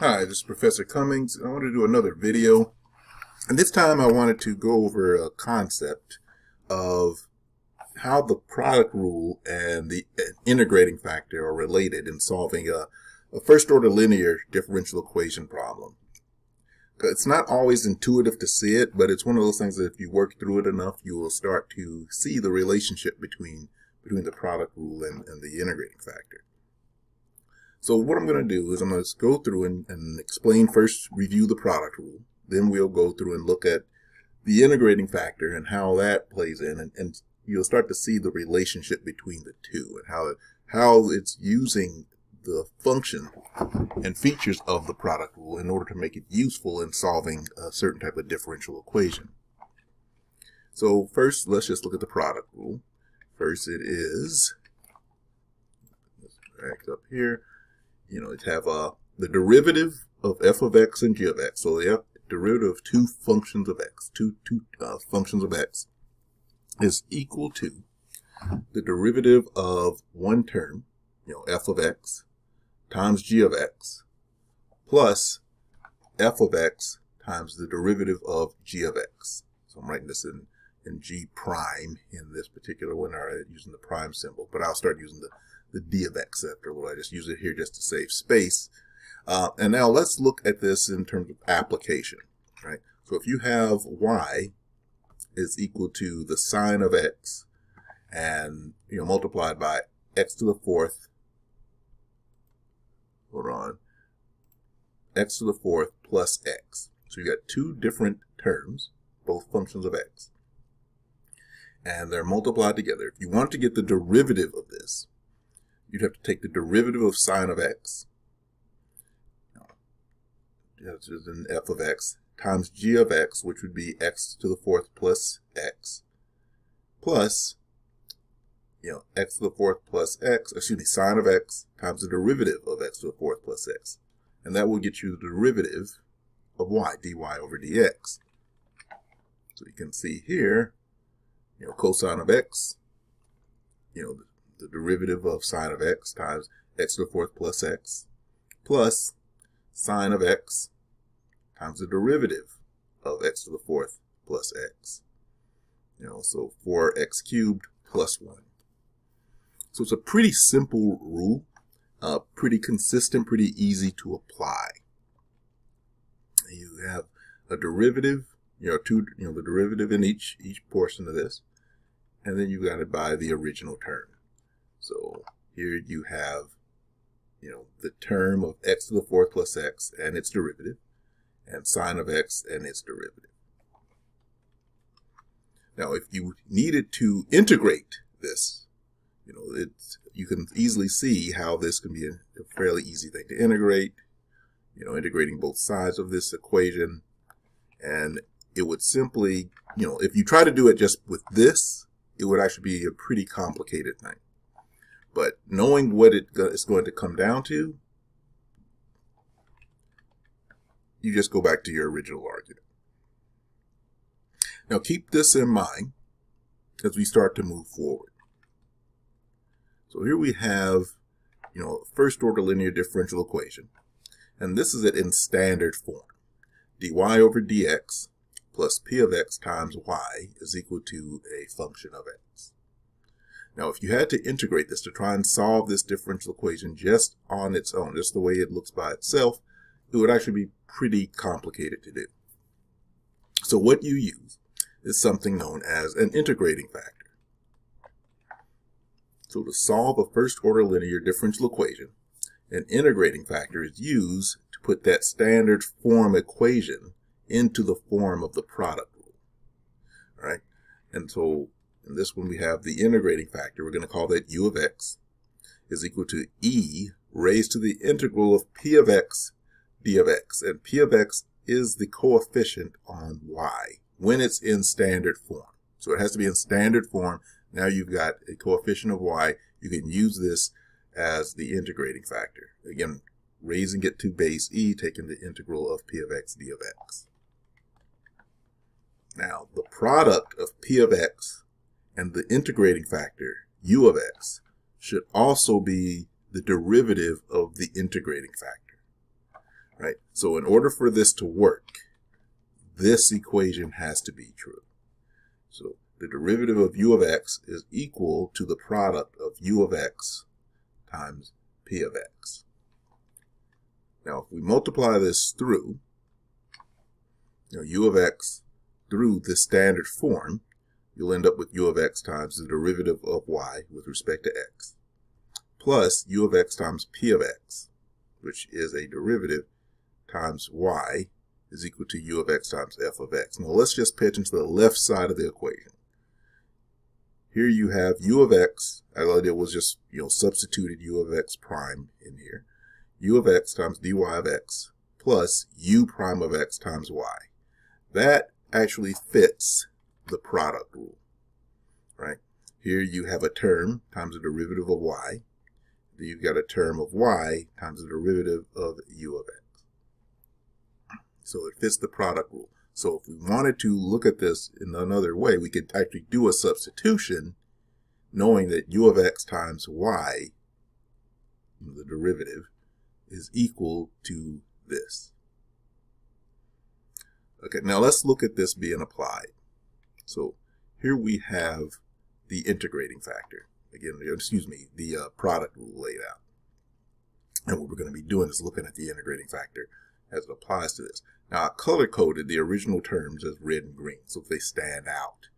Hi, this is Professor Cummings. I want to do another video. And this time I wanted to go over a concept of how the product rule and the uh, integrating factor are related in solving a, a first order linear differential equation problem. It's not always intuitive to see it, but it's one of those things that if you work through it enough, you will start to see the relationship between between the product rule and, and the integrating factor. So what I'm going to do is I'm going to go through and, and explain first, review the product rule. Then we'll go through and look at the integrating factor and how that plays in. And, and you'll start to see the relationship between the two and how, how it's using the function and features of the product rule in order to make it useful in solving a certain type of differential equation. So first, let's just look at the product rule. First, it is, back up here, you know, have uh, the derivative of f of x and g of x. So the derivative of two functions of x, two, two uh, functions of x is equal to the derivative of one term, you know, f of x times g of x plus f of x times the derivative of g of x. So I'm writing this in, in g prime in this particular one, or using the prime symbol, but I'll start using the the d of x after afterward. I just use it here just to save space. Uh, and now let's look at this in terms of application, right? So if you have y is equal to the sine of x and, you know, multiplied by x to the fourth, hold on, x to the fourth plus x. So you got two different terms, both functions of x. And they're multiplied together. If you want to get the derivative of this, you'd have to take the derivative of sine of x, which is an f of x, times g of x, which would be x to the fourth plus x, plus, you know, x to the fourth plus x, excuse me, sine of x times the derivative of x to the fourth plus x. And that will get you the derivative of y, dy over dx. So you can see here, you know, cosine of x, you know, the derivative of sine of x times x to the fourth plus x plus sine of x times the derivative of x to the fourth plus x. You know, so 4x cubed plus 1. So it's a pretty simple rule, uh, pretty consistent, pretty easy to apply. You have a derivative, you know, two, you know, the derivative in each each portion of this, and then you got it by the original term. So here you have, you know, the term of x to the fourth plus x and its derivative, and sine of x and its derivative. Now, if you needed to integrate this, you know, it's, you can easily see how this can be a, a fairly easy thing to integrate, you know, integrating both sides of this equation. And it would simply, you know, if you try to do it just with this, it would actually be a pretty complicated thing. But knowing what it is going to come down to, you just go back to your original argument. Now keep this in mind as we start to move forward. So here we have, you know, first order linear differential equation. And this is it in standard form. dy over dx plus p of x times y is equal to a function of x. Now, if you had to integrate this to try and solve this differential equation just on its own, just the way it looks by itself, it would actually be pretty complicated to do. So what you use is something known as an integrating factor. So to solve a first order linear differential equation, an integrating factor is used to put that standard form equation into the form of the product rule. All right? And so in this one, we have the integrating factor. We're going to call that u of x is equal to e raised to the integral of p of x d of x. And p of x is the coefficient on y when it's in standard form. So it has to be in standard form. Now you've got a coefficient of y. You can use this as the integrating factor. Again, raising it to base e, taking the integral of p of x d of x. Now, the product of p of x and the integrating factor, u of x, should also be the derivative of the integrating factor. right? So in order for this to work, this equation has to be true. So the derivative of u of x is equal to the product of u of x times p of x. Now, if we multiply this through, you know, u of x through the standard form, you'll end up with u of x times the derivative of y with respect to x, plus u of x times p of x, which is a derivative times y is equal to u of x times f of x. Now let's just pay attention to the left side of the equation. Here you have u of x, all I did was just, you know, substituted u of x prime in here. u of x times dy of x plus u prime of x times y. That actually fits the product rule, right? Here you have a term times the derivative of y. You've got a term of y times the derivative of u of x. So it fits the product rule. So if we wanted to look at this in another way, we could actually do a substitution knowing that u of x times y, the derivative, is equal to this. Okay, now let's look at this being applied. So here we have the integrating factor. Again, excuse me, the uh, product rule laid out. And what we're going to be doing is looking at the integrating factor as it applies to this. Now I color coded the original terms as red and green so they stand out.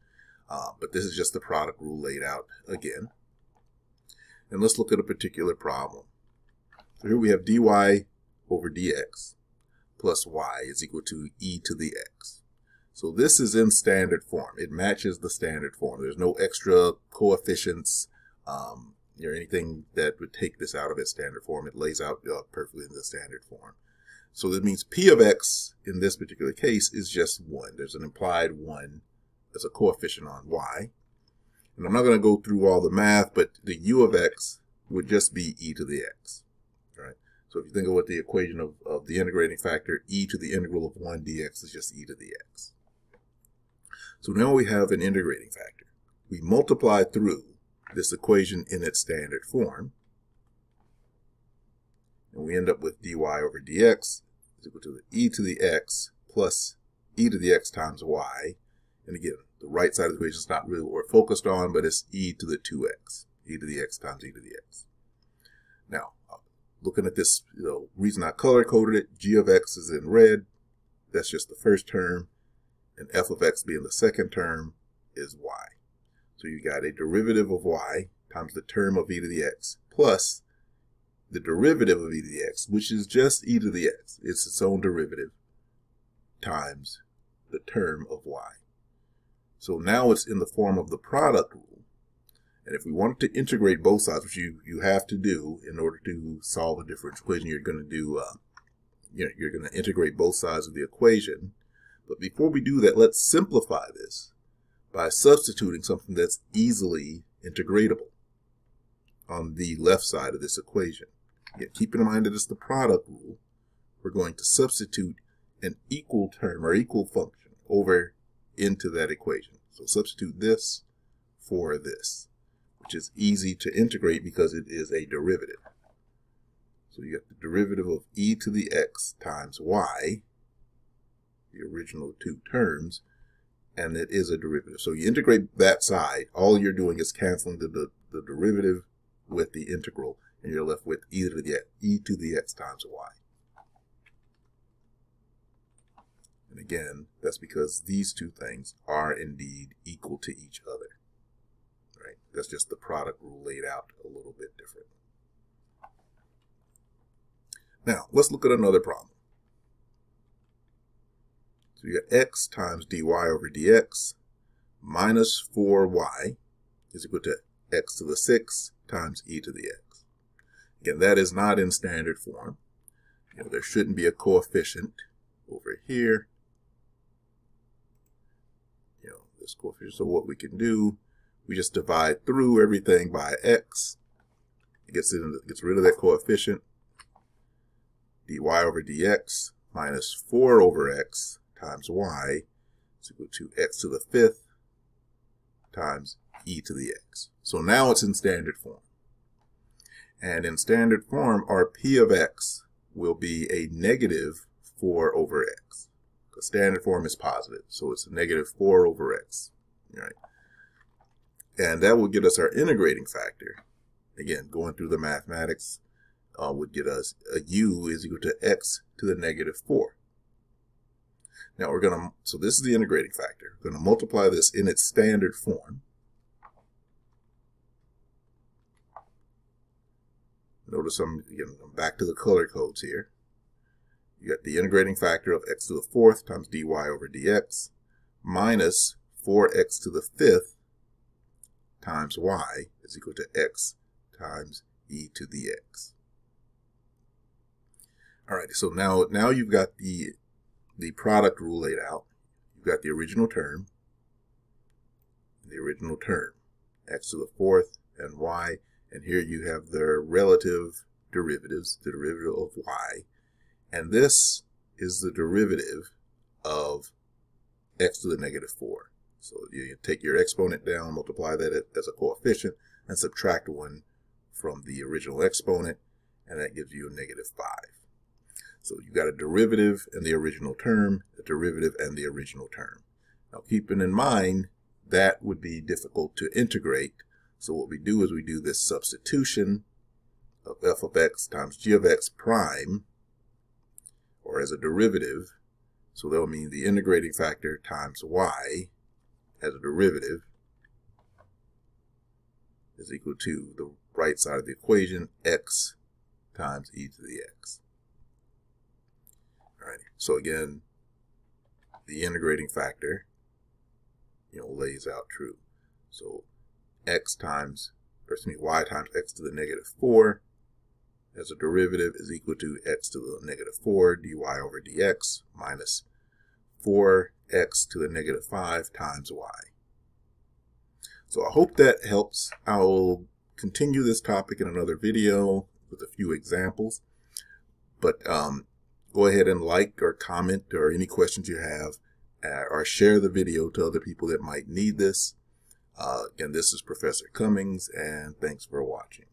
Uh, but this is just the product rule laid out again. And let's look at a particular problem. So here we have dy over dx plus y is equal to e to the x. So this is in standard form. It matches the standard form. There's no extra coefficients um, or anything that would take this out of its standard form. It lays out uh, perfectly in the standard form. So that means P of X in this particular case is just 1. There's an implied 1 as a coefficient on Y. And I'm not going to go through all the math, but the U of X would just be e to the X. Right? So if you think of what the equation of, of the integrating factor, e to the integral of 1 dx is just e to the x. So now we have an integrating factor. We multiply through this equation in its standard form. And we end up with dy over dx is equal to e to the x plus e to the x times y. And again, the right side of the equation is not really what we're focused on, but it's e to the 2x, e to the x times e to the x. Now, uh, looking at this, you know, reason I color coded it, g of x is in red. That's just the first term. And f of x being the second term is y. So you got a derivative of y times the term of e to the x plus the derivative of e to the x, which is just e to the x. It's its own derivative times the term of y. So now it's in the form of the product rule. And if we wanted to integrate both sides, which you, you have to do in order to solve a differential equation, you're going to do, uh, you know, you're going to integrate both sides of the equation. But before we do that, let's simplify this by substituting something that's easily integratable on the left side of this equation. Yet keep in mind that it's the product rule. We're going to substitute an equal term or equal function over into that equation. So substitute this for this, which is easy to integrate because it is a derivative. So you get the derivative of e to the x times y, the original two terms, and it is a derivative. So you integrate that side, all you're doing is canceling the, the, the derivative with the integral, and you're left with e to the e to the x times y. And again, that's because these two things are indeed equal to each other. Right? That's just the product rule laid out a little bit different. Now, let's look at another problem. So you got x times dy over dx minus 4y is equal to x to the 6 times e to the x. Again, that is not in standard form. You know, there shouldn't be a coefficient over here. You know, this coefficient. So what we can do, we just divide through everything by x. It gets, in, gets rid of that coefficient. dy over dx minus 4 over x times y is equal to x to the fifth times e to the x. So now it's in standard form. And in standard form, our p of x will be a negative 4 over x. The standard form is positive, so it's a negative 4 over x. Right? And that will get us our integrating factor. Again, going through the mathematics uh, would get us a u is equal to x to the negative 4. Now we're going to, so this is the integrating factor. We're going to multiply this in its standard form. Notice I'm, again, I'm back to the color codes here. You got the integrating factor of x to the fourth times dy over dx minus 4x to the fifth times y is equal to x times e to the x. All right, so now now you've got the the product rule laid out. You've got the original term, the original term, x to the fourth and y, and here you have their relative derivatives, the derivative of y, and this is the derivative of x to the negative 4. So you take your exponent down, multiply that as a coefficient, and subtract 1 from the original exponent, and that gives you a negative 5. So you got a derivative and the original term, a derivative and the original term. Now keeping in mind, that would be difficult to integrate. So what we do is we do this substitution of f of x times g of x prime, or as a derivative. So that will mean the integrating factor times y as a derivative is equal to the right side of the equation, x times e to the x. So again, the integrating factor, you know, lays out true. So x times, or excuse me, y times x to the negative 4 as a derivative is equal to x to the negative 4 dy over dx minus 4x to the negative 5 times y. So I hope that helps. I'll continue this topic in another video with a few examples. But um, go ahead and like or comment or any questions you have uh, or share the video to other people that might need this. Uh, again, this is Professor Cummings, and thanks for watching.